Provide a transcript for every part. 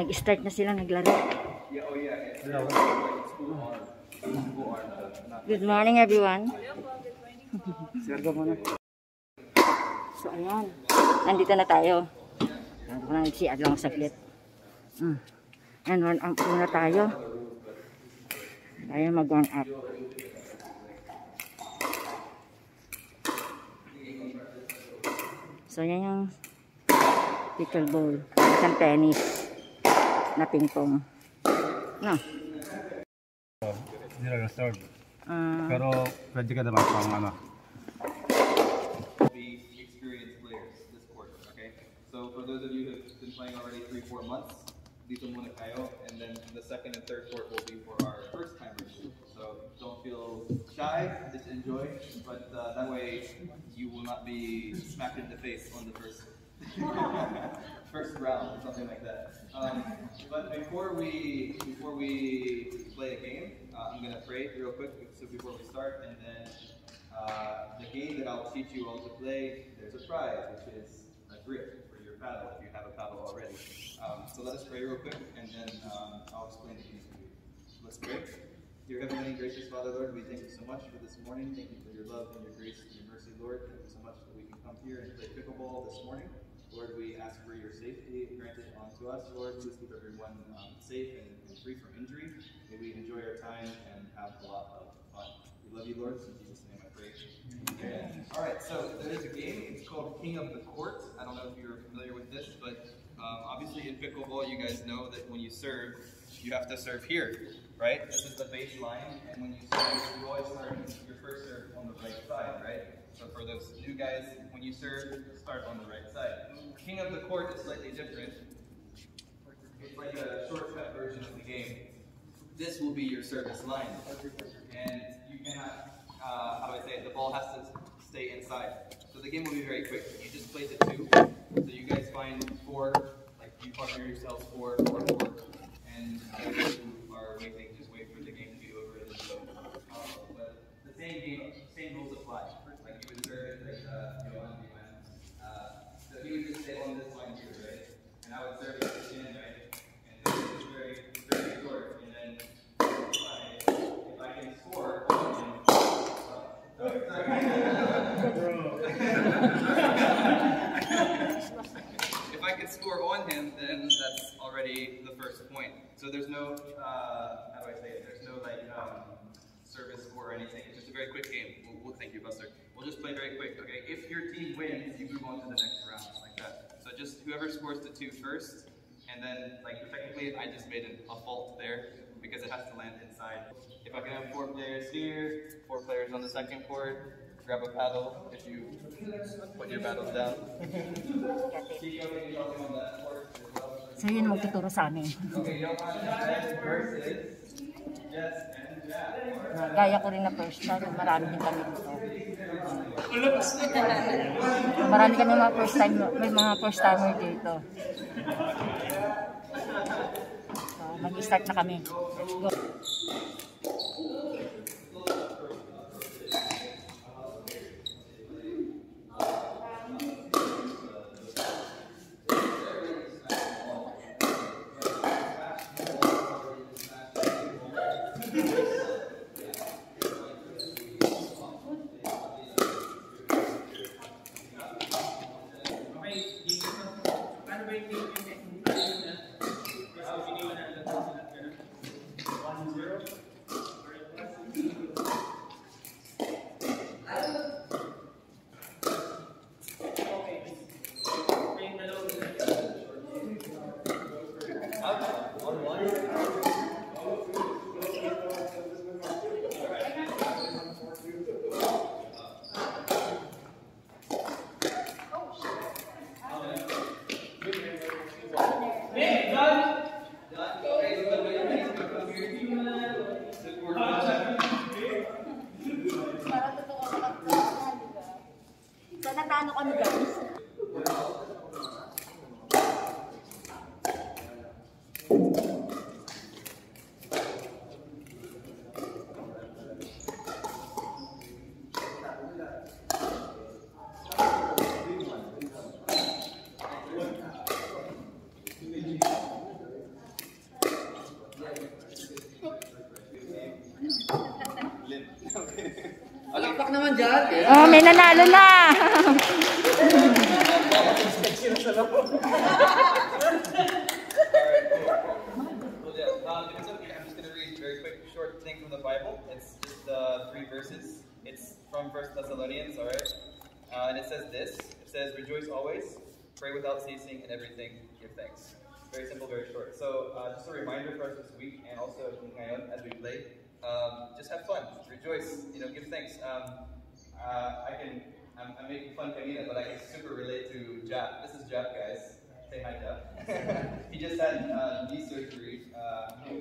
Nag-start na sila naglaro. Good morning everyone. so ayan, nandito na tayo. Nandito na nag-CR lang saglit. Mm. And one up muna tayo. Tayo mag-one up. So yan yung pickleball. Isang tennis. na pingpong. Ah. No. Nila reserve. Uh, ah. Pero pwede ka naman pang ano. So for those of you who have been playing already three, four months, these are muna kayo, and then the second and third court will be for our first timers. So don't feel shy, just enjoy, but uh, that way you will not be smacked in the face on the first First round or something like that. Um, but before we before we play a game, uh, I'm gonna pray real quick. So before we start, and then uh, the game that I'll teach you all to play, there's a prize, which is a grip for your paddle if you have a paddle already. Um, so let us pray real quick, and then um, I'll explain the game to you. Let's pray. Dear Heavenly Gracious Father, Lord, we thank you so much for this morning. Thank you for your love and your grace and your mercy, Lord. Thank you so much that we can come here and play pickleball this morning. Lord, we ask for your safety granted unto us. Lord, please keep everyone um, safe and, and, free from injury. May we enjoy our time and have a lot of fun. We love you, Lord. In Jesus' name I pray. Amen. All right, so there's a game. It's called King of the Court. I don't know if you're familiar with this, but um, obviously in pickleball, you guys know that when you serve, you have to serve here, right? This is the baseline, and when you serve, you always start your first serve on the right side, right? So for those new guys, when you serve, start on the right side. King of the court is slightly different. It's like a shortcut version of the game. This will be your service line. And you cannot, uh, how do I say it, the ball has to stay inside. So the game will be very quick. You just play the two. So you guys find four, like you partner yourselves four, four, four. And same game, same rules apply. Like you would serve it like uh, you know, on defense. Uh, so he would just say on this line here, right? And I would serve it to the end, right? And this is very, very short. And then if I, if I can score on him, if I could score on him, then that's already the first point. So there's no, uh, how do I say it? There's no like, um, service or anything. It's just a very quick game. We'll, we'll thank you, Buster. We'll just play very quick, okay? If your team wins, you move on to the next round, like that. So just whoever scores the two first, and then, like, technically, I just made an, a fault there because it has to land inside. If I can have four players here, four players on the second court, grab a paddle if you put your paddles down. So Okay, you versus, Gaya ko rin na first time, marami din kami dito. Marami kami mga first time, may mga first timer dito. So, mag-start na kami. Let's go. Oh, I'm just gonna read a very quick, short thing from the Bible. It's just three verses. It's from First Thessalonians, all right? and it says this. It says, rejoice always, pray without ceasing, and everything give thanks. Very simple, very short. So just a reminder for us this week, and also as we play, just have fun, rejoice, you know, give thanks. Uh, I can, I'm, I'm, making fun of Kanina, but I can super relate to Jeff. This is Jeff, guys. Say hi, Jeff. he just had uh, knee surgery. Uh, oh,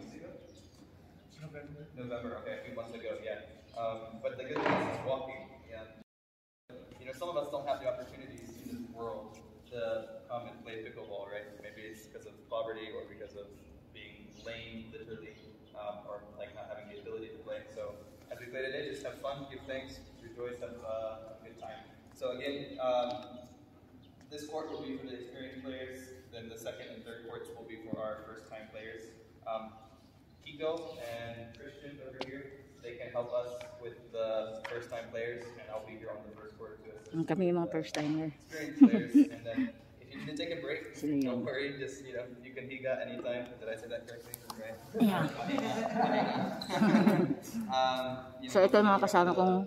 November. November, okay, a few months ago, yeah. Um, but the good thing is he's walking. Yeah. You know, some of us don't have the opportunities in this world to come and play pickleball, right? Maybe it's because of poverty or because of being lame, literally, um, or like not having the ability to play. So as we play today, just have fun, give thanks enjoy some uh, good time. So again, um, this court will be for the experienced players, then the second and third courts will be for our first-time players. Um, Kiko and Christian over here, they can help us with the first-time players, and I'll be here on the first court to assist. Kami yung mga first-timer. Experienced players, and then if you need to take a break, don't worry, just, you know, you can higa anytime. Did I say that correctly? Right? Yeah. um, you know, so ito mga kasama kong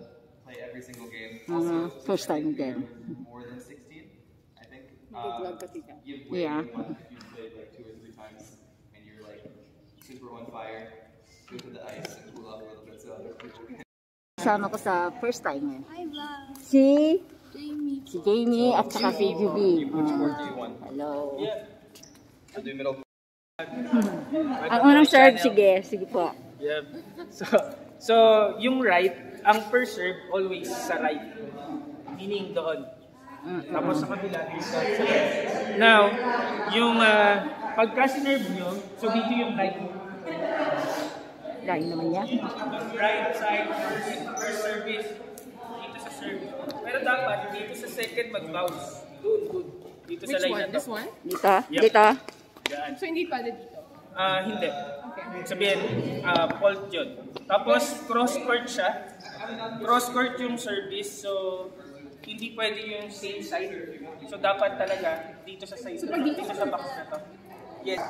play every single game. Also, uh, first time game. More than 16, I think. Uh, you've yeah. You you've played like two or three times, and you're like super on fire. good to the ice and cool off a little bit so other people can. Kasama ko sa first time eh. Si? Jamie. Si Jamie at saka si Juby. Ah, hello. Yeah. So, do middle. Ang unang serve, sige. Sige po. Yeah. So, so yung right, ang first serve always sa right. Meaning doon. Tapos sa kabila, sa left. Now, yung uh, pagka serve nyo, so dito yung right. Lain naman niya. Right side, first, service, dito sa serve. Pero dapat, dito sa second mag-bounce. Doon, doon. Dito Which sa line one? na to. This one? Dito? Yep. Dito? Daan. So hindi pala dito? Uh, hindi. Sabihin, uh, fault yun. Tapos, cross-court siya. Cross-court yung service, so hindi pwede yung same side. So, dapat talaga dito sa side, na Dito sa box na to. Yes.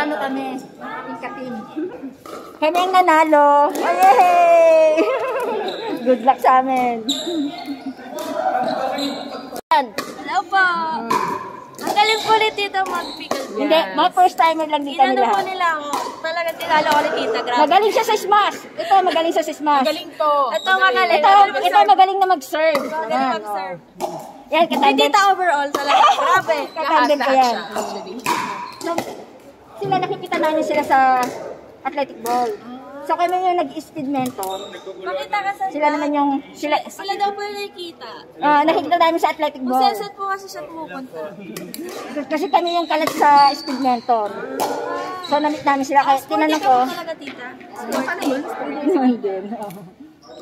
nanalo kami. Aking kating. Kami nanalo. Oh, yay! Good luck sa amin. Hello po. Ang galing po ni Tita mag-pickle yes. Hindi, mga first timer lang dito nila. Inano po nila ako. Talaga tinalo ko ni Tita. Magaling siya sa smash. Ito, magaling siya sa smash. Magaling to. Ito, magaling. Ito, magaling magaling na mag-serve. Magaling mag-serve. Yan, katandem. Hindi Tita overall talaga. Grabe. katandem ko yan. Actually sila nakikita namin sila sa athletic ball. So kami yung nag speed mentor. Makita ka sa Sila naman yung sila sila daw po yung nakikita. Ah, nakikita namin sa athletic ball. Kasi set po kasi siya pumupunta. Kasi kami yung kalat sa speed mentor. So namit namin sila kaya tinanong ko. Talaga tita. Ano yun? Hindi din.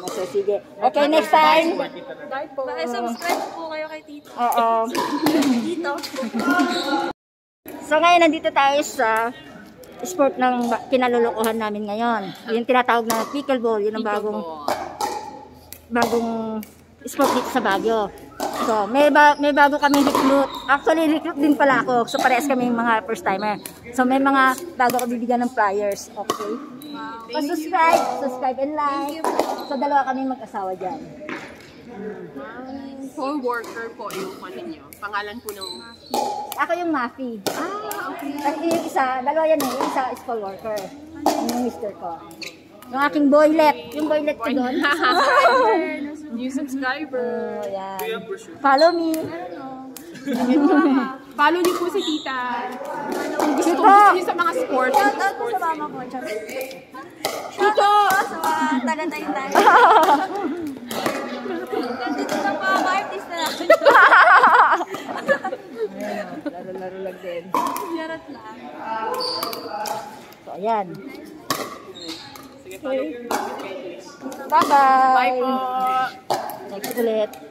So, sige. Okay, next time. Bye po. Subscribe po kayo kay Tito. Oo. Dito. So ngayon nandito tayo sa sport ng pinalulukuhan namin ngayon. Yung tinatawag na pickleball, yun ang bagong bagong sport dito sa Baguio. So, may, ba may bago kami recruit. Actually, recruit din pala ako. So, parehas kami mga first timer. So, may mga bago ko bibigyan ng flyers. Okay? Wow. Pa-subscribe, subscribe and like. So, dalawa kami mag-asawa diyan. Wow poll worker po yung ano ninyo? Pangalan po ng... Ako yung Mafi. Ah, okay. At yung isa, dalawa yan eh. Yung isa is poll worker. Yung mister ko. Yung aking boylet. Yung boylet ko doon. New subscriber. Oh, yan. Follow me. Follow niyo po si tita. Kung gusto, niyo sa mga sports. Shout out po sa mama ko. Shout out po sa Ayan. Bye-bye. Bye po. Next ulit.